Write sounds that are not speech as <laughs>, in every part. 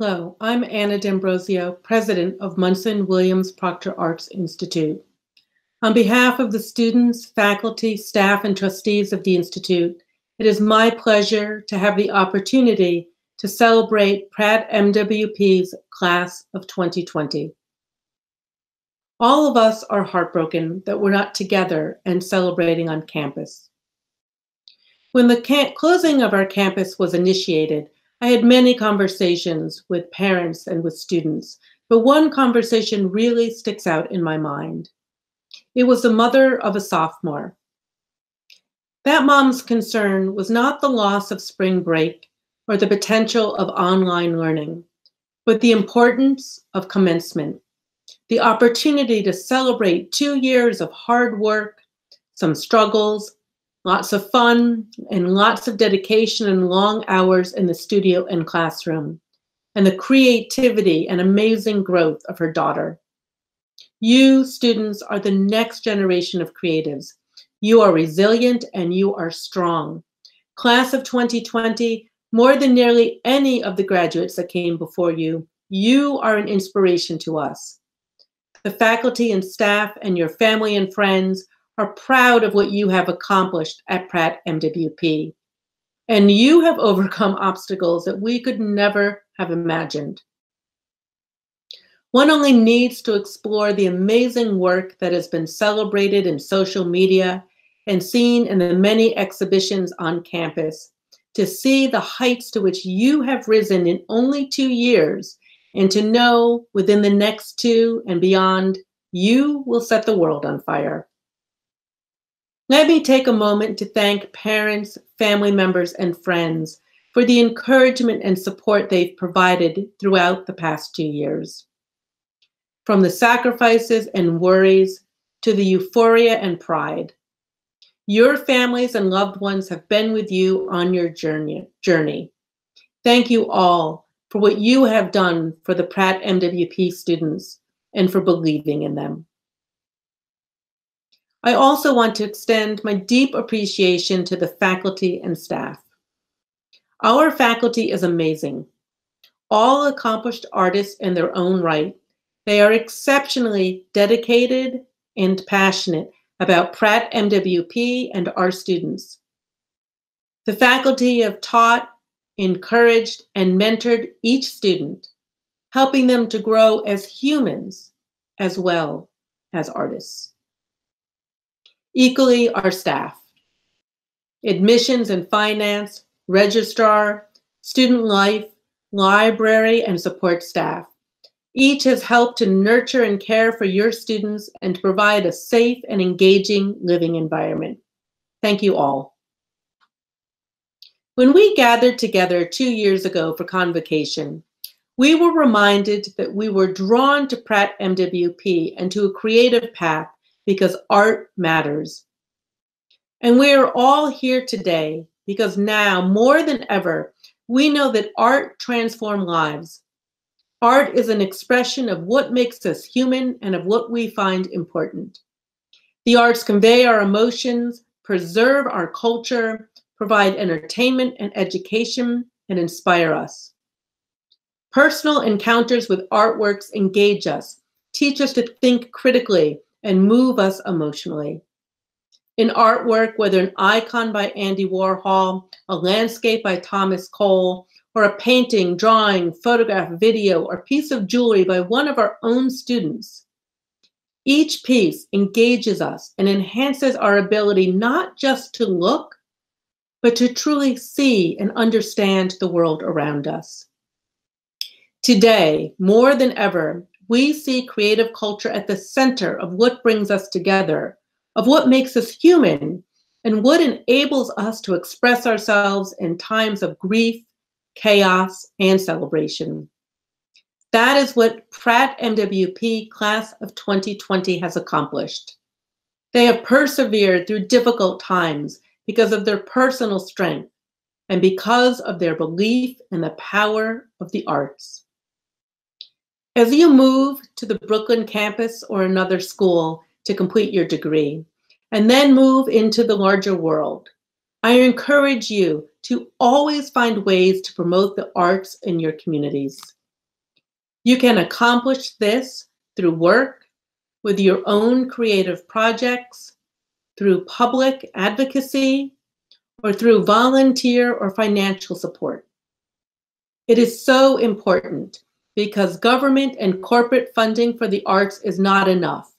Hello, I'm Anna D'Ambrosio, President of Munson Williams Proctor Arts Institute. On behalf of the students, faculty, staff, and trustees of the Institute, it is my pleasure to have the opportunity to celebrate Pratt MWP's class of 2020. All of us are heartbroken that we're not together and celebrating on campus. When the closing of our campus was initiated, I had many conversations with parents and with students, but one conversation really sticks out in my mind. It was the mother of a sophomore. That mom's concern was not the loss of spring break or the potential of online learning, but the importance of commencement, the opportunity to celebrate two years of hard work, some struggles, Lots of fun and lots of dedication and long hours in the studio and classroom, and the creativity and amazing growth of her daughter. You students are the next generation of creatives. You are resilient and you are strong. Class of 2020, more than nearly any of the graduates that came before you, you are an inspiration to us. The faculty and staff and your family and friends are proud of what you have accomplished at Pratt MWP. And you have overcome <laughs> obstacles that we could never have imagined. One only needs to explore the amazing work that has been celebrated in social media and seen in the many exhibitions on campus to see the heights to which you have risen in only two years and to know within the next two and beyond, you will set the world on fire. Let me take a moment to thank parents, family members, and friends for the encouragement and support they've provided throughout the past two years. From the sacrifices and worries to the euphoria and pride, your families and loved ones have been with you on your journey. journey. Thank you all for what you have done for the Pratt MWP students and for believing in them. I also want to extend my deep appreciation to the faculty and staff. Our faculty is amazing. All accomplished artists in their own right. They are exceptionally dedicated and passionate about Pratt MWP and our students. The faculty have taught, encouraged, and mentored each student, helping them to grow as humans as well as artists. Equally, our staff. Admissions and finance, registrar, student life, library, and support staff. Each has helped to nurture and care for your students and to provide a safe and engaging living environment. Thank you all. When we gathered together two years ago for convocation, we were reminded that we were drawn to Pratt MWP and to a creative path because art matters. And we are all here today because now, more than ever, we know that art transforms lives. Art is an expression of what makes us human and of what we find important. The arts convey our emotions, preserve our culture, provide entertainment and education, and inspire us. Personal encounters with artworks engage us, teach us to think critically, and move us emotionally. In artwork, whether an icon by Andy Warhol, a landscape by Thomas Cole, or a painting, drawing, photograph, video, or piece of jewelry by one of our own students, each piece engages us and enhances our ability not just to look, but to truly see and understand the world around us. Today, more than ever, we see creative culture at the center of what brings us together, of what makes us human, and what enables us to express ourselves in times of grief, chaos, and celebration. That is what Pratt MWP Class of 2020 has accomplished. They have persevered through difficult times because of their personal strength and because of their belief in the power of the arts. As you move to the Brooklyn campus or another school to complete your degree, and then move into the larger world, I encourage you to always find ways to promote the arts in your communities. You can accomplish this through work, with your own creative projects, through public advocacy, or through volunteer or financial support. It is so important because government and corporate funding for the arts is not enough.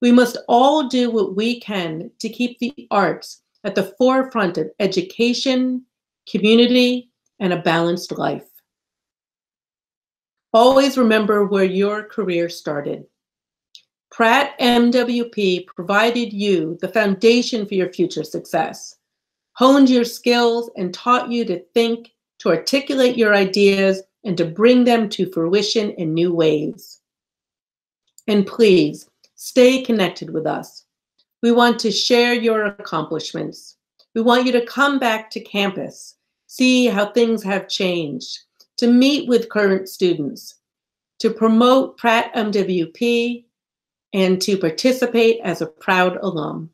We must all do what we can to keep the arts at the forefront of education, community, and a balanced life. Always remember where your career started. Pratt MWP provided you the foundation for your future success, honed your skills, and taught you to think, to articulate your ideas, and to bring them to fruition in new ways. And please stay connected with us. We want to share your accomplishments. We want you to come back to campus, see how things have changed, to meet with current students, to promote Pratt MWP, and to participate as a proud alum.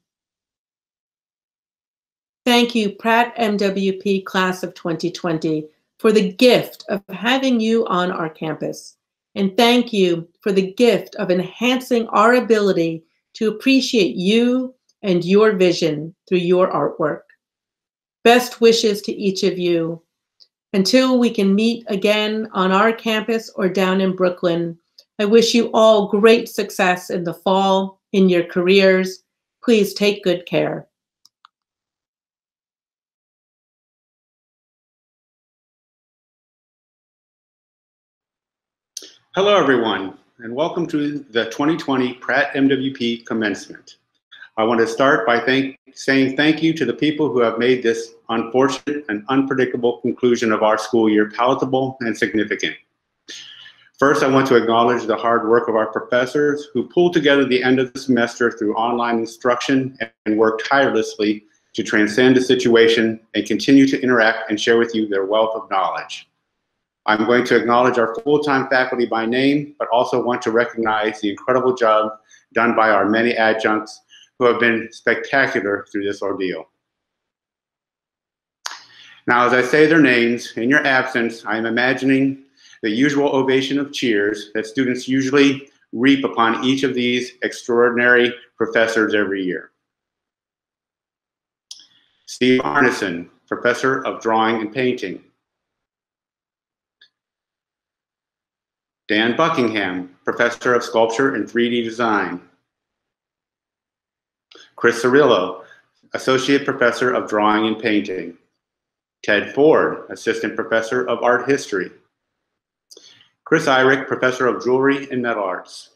Thank you, Pratt MWP Class of 2020, for the gift of having you on our campus. And thank you for the gift of enhancing our ability to appreciate you and your vision through your artwork. Best wishes to each of you. Until we can meet again on our campus or down in Brooklyn, I wish you all great success in the fall in your careers. Please take good care. Hello, everyone, and welcome to the 2020 Pratt MWP commencement. I want to start by thank, saying thank you to the people who have made this unfortunate and unpredictable conclusion of our school year palatable and significant. First, I want to acknowledge the hard work of our professors who pulled together the end of the semester through online instruction and worked tirelessly to transcend the situation and continue to interact and share with you their wealth of knowledge. I'm going to acknowledge our full-time faculty by name, but also want to recognize the incredible job done by our many adjuncts who have been spectacular through this ordeal. Now, as I say their names, in your absence, I am imagining the usual ovation of cheers that students usually reap upon each of these extraordinary professors every year. Steve Arneson, Professor of Drawing and Painting. Dan Buckingham, Professor of Sculpture and 3D Design. Chris Cirillo, Associate Professor of Drawing and Painting. Ted Ford, Assistant Professor of Art History. Chris Eyrick, Professor of Jewelry and Metal Arts.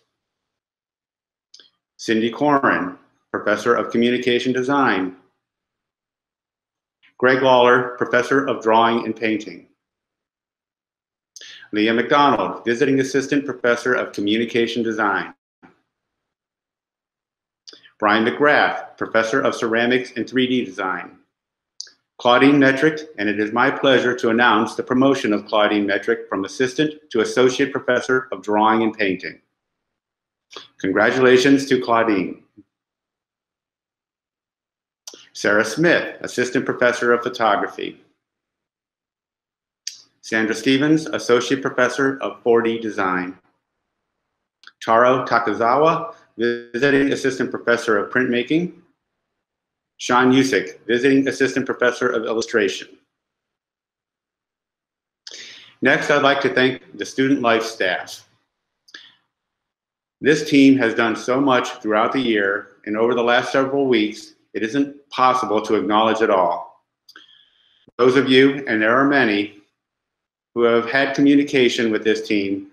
Cindy Corin, Professor of Communication Design. Greg Lawler, Professor of Drawing and Painting. Leah McDonald, Visiting Assistant Professor of Communication Design. Brian McGrath, Professor of Ceramics and 3D Design. Claudine Metrick, and it is my pleasure to announce the promotion of Claudine Metrick from Assistant to Associate Professor of Drawing and Painting. Congratulations to Claudine. Sarah Smith, Assistant Professor of Photography. Sandra Stevens, Associate Professor of 4D Design. Taro Takazawa, Visiting Assistant Professor of Printmaking. Sean Usick, Visiting Assistant Professor of Illustration. Next, I'd like to thank the Student Life staff. This team has done so much throughout the year, and over the last several weeks, it isn't possible to acknowledge it all. Those of you, and there are many, who have had communication with this team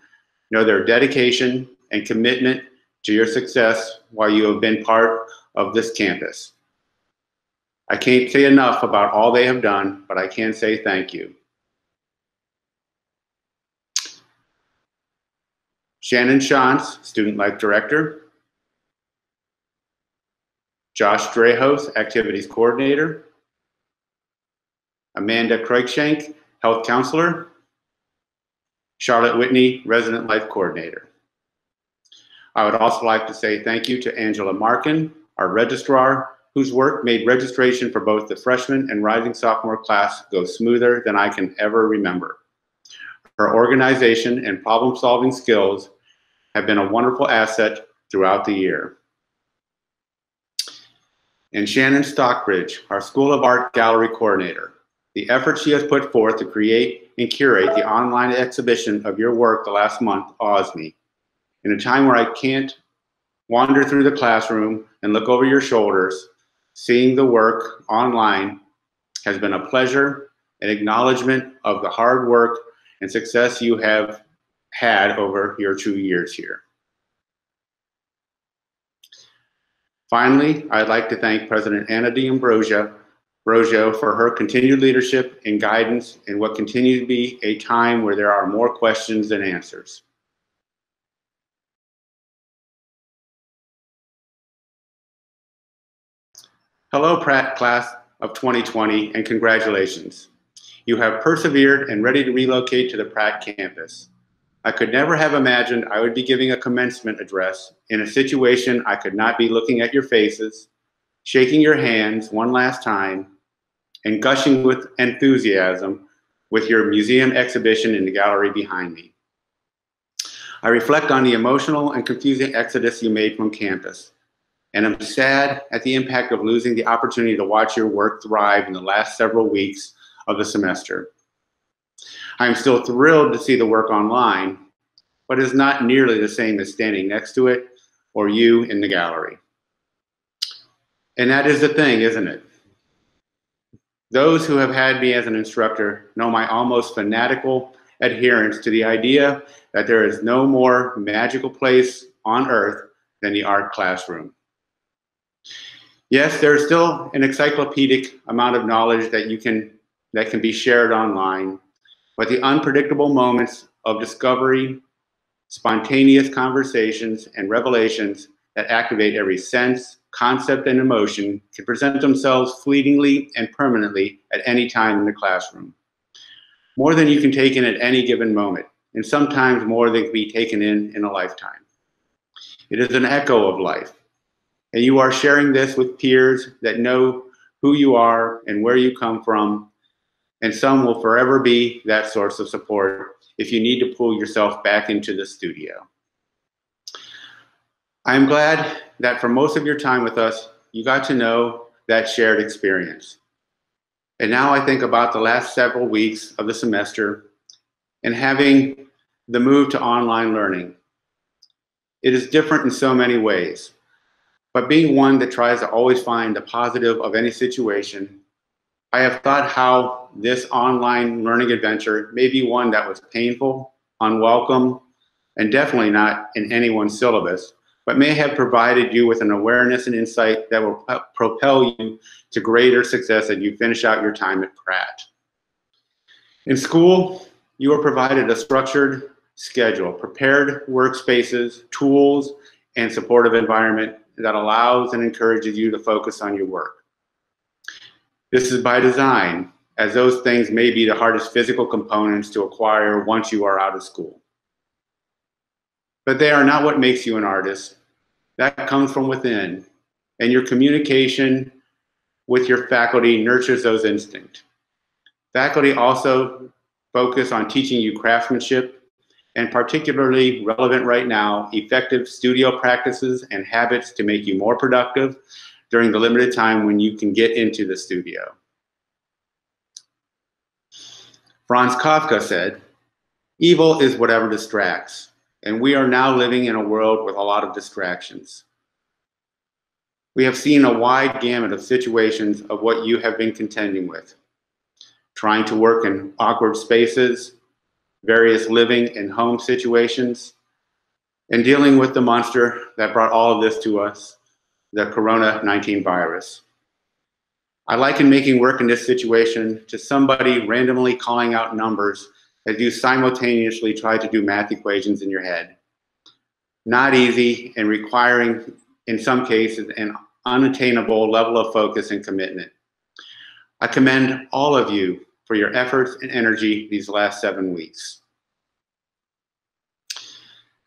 know their dedication and commitment to your success while you have been part of this campus. I can't say enough about all they have done, but I can say thank you. Shannon Shantz, Student Life Director. Josh Drehos, Activities Coordinator. Amanda Cruikshank, Health Counselor. Charlotte Whitney, Resident Life Coordinator. I would also like to say thank you to Angela Markin, our registrar, whose work made registration for both the freshman and rising sophomore class go smoother than I can ever remember. Her organization and problem-solving skills have been a wonderful asset throughout the year. And Shannon Stockbridge, our School of Art Gallery Coordinator. The effort she has put forth to create and curate the online exhibition of your work the last month awes me. In a time where I can't wander through the classroom and look over your shoulders, seeing the work online has been a pleasure, an acknowledgement of the hard work and success you have had over your two years here. Finally, I'd like to thank President Anna D'Ambrosio for her continued leadership and guidance in what continues to be a time where there are more questions than answers. Hello, Pratt class of 2020, and congratulations. You have persevered and ready to relocate to the Pratt campus. I could never have imagined I would be giving a commencement address in a situation I could not be looking at your faces, shaking your hands one last time, and gushing with enthusiasm with your museum exhibition in the gallery behind me. I reflect on the emotional and confusing exodus you made from campus, and I'm sad at the impact of losing the opportunity to watch your work thrive in the last several weeks of the semester. I am still thrilled to see the work online, but it's not nearly the same as standing next to it or you in the gallery. And that is the thing, isn't it? Those who have had me as an instructor know my almost fanatical adherence to the idea that there is no more magical place on earth than the art classroom. Yes, there's still an encyclopedic amount of knowledge that you can that can be shared online but the unpredictable moments of discovery, spontaneous conversations, and revelations that activate every sense, concept, and emotion can present themselves fleetingly and permanently at any time in the classroom. More than you can take in at any given moment, and sometimes more than can be taken in in a lifetime. It is an echo of life, and you are sharing this with peers that know who you are and where you come from and some will forever be that source of support if you need to pull yourself back into the studio. I'm glad that for most of your time with us, you got to know that shared experience. And now I think about the last several weeks of the semester and having the move to online learning. It is different in so many ways, but being one that tries to always find the positive of any situation I have thought how this online learning adventure may be one that was painful, unwelcome, and definitely not in anyone's syllabus, but may have provided you with an awareness and insight that will propel you to greater success as you finish out your time at Pratt. In school, you are provided a structured schedule, prepared workspaces, tools, and supportive environment that allows and encourages you to focus on your work. This is by design, as those things may be the hardest physical components to acquire once you are out of school. But they are not what makes you an artist. That comes from within, and your communication with your faculty nurtures those instincts. Faculty also focus on teaching you craftsmanship and particularly relevant right now, effective studio practices and habits to make you more productive during the limited time when you can get into the studio. Franz Kafka said, evil is whatever distracts, and we are now living in a world with a lot of distractions. We have seen a wide gamut of situations of what you have been contending with. Trying to work in awkward spaces, various living and home situations, and dealing with the monster that brought all of this to us the corona-19 virus. I liken making work in this situation to somebody randomly calling out numbers as you simultaneously try to do math equations in your head. Not easy and requiring, in some cases, an unattainable level of focus and commitment. I commend all of you for your efforts and energy these last seven weeks.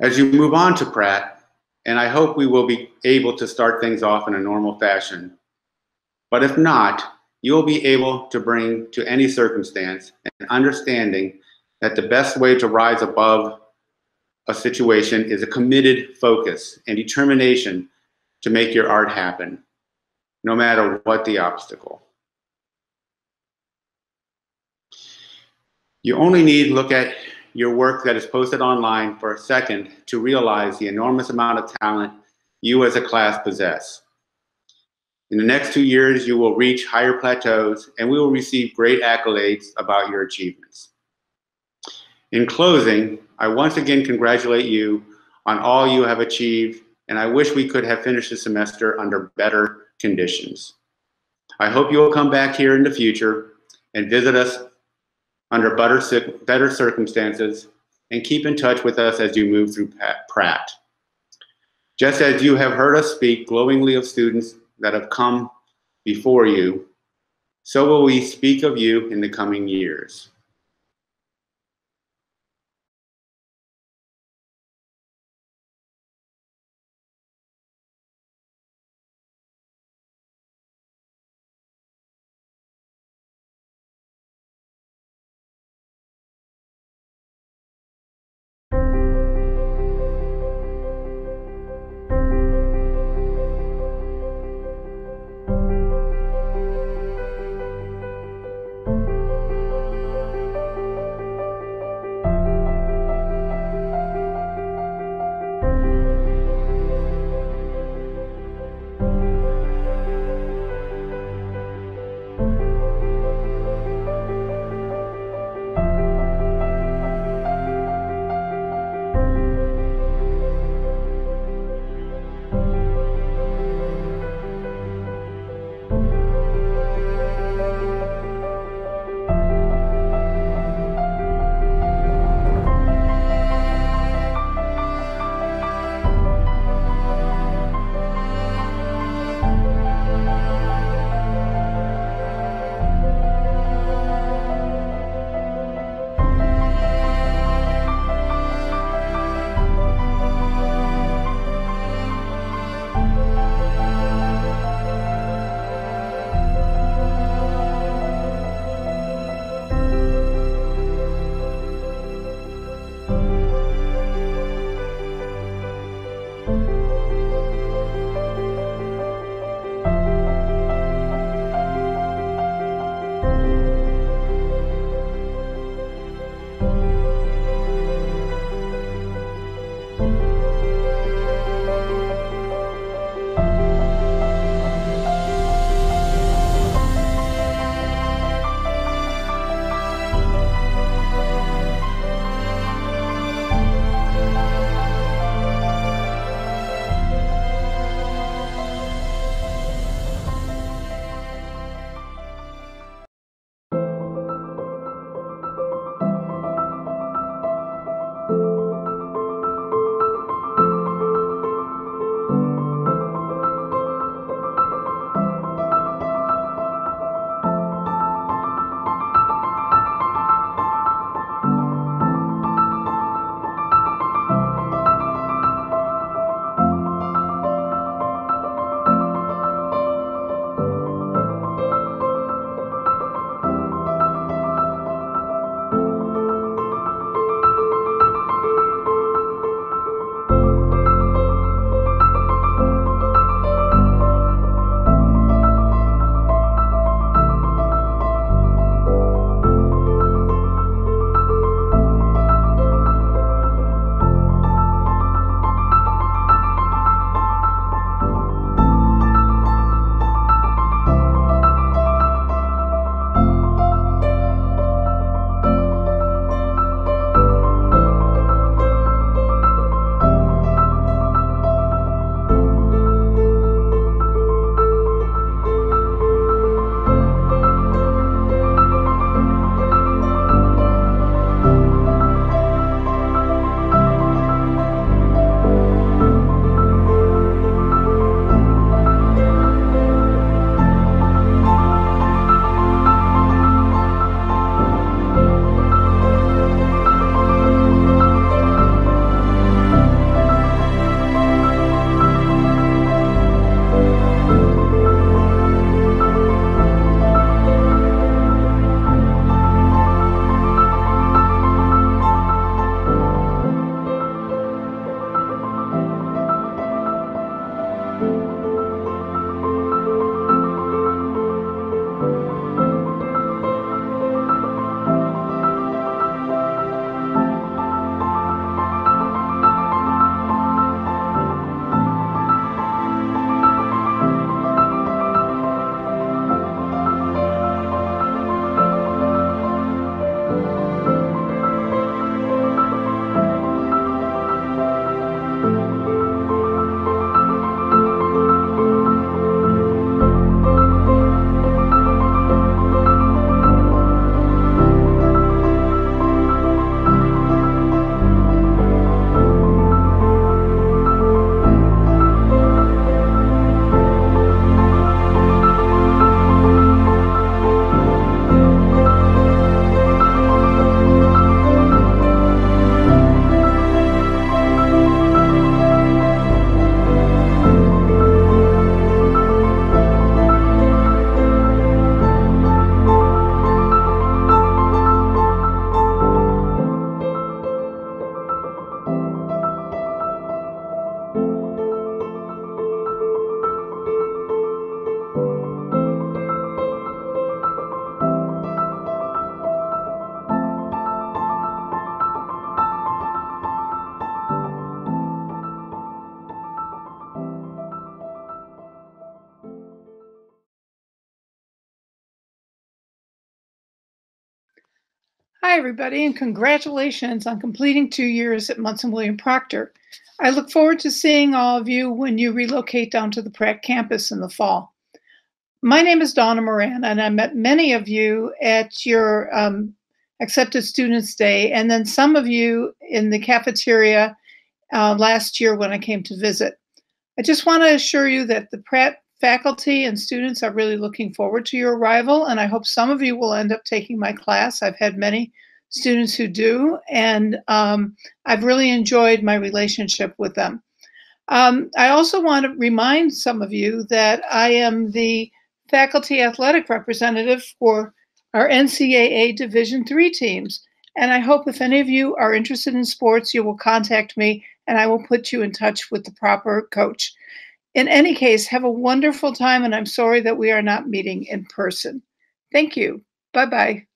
As you move on to Pratt, and I hope we will be able to start things off in a normal fashion. But if not, you will be able to bring to any circumstance an understanding that the best way to rise above a situation is a committed focus and determination to make your art happen, no matter what the obstacle. You only need to look at your work that is posted online for a second to realize the enormous amount of talent you as a class possess. In the next two years, you will reach higher plateaus and we will receive great accolades about your achievements. In closing, I once again congratulate you on all you have achieved and I wish we could have finished the semester under better conditions. I hope you will come back here in the future and visit us under better, circumstances and keep in touch with us as you move through Pratt. Just as you have heard us speak glowingly of students that have come before you, so will we speak of you in the coming years. Hi, everybody, and congratulations on completing two years at Munson William Proctor. I look forward to seeing all of you when you relocate down to the Pratt campus in the fall. My name is Donna Moran, and I met many of you at your um, Accepted Students Day, and then some of you in the cafeteria uh, last year when I came to visit. I just want to assure you that the Pratt faculty and students are really looking forward to your arrival, and I hope some of you will end up taking my class. I've had many students who do, and um, I've really enjoyed my relationship with them. Um, I also want to remind some of you that I am the faculty athletic representative for our NCAA Division III teams. And I hope if any of you are interested in sports, you will contact me and I will put you in touch with the proper coach. In any case, have a wonderful time, and I'm sorry that we are not meeting in person. Thank you. Bye bye.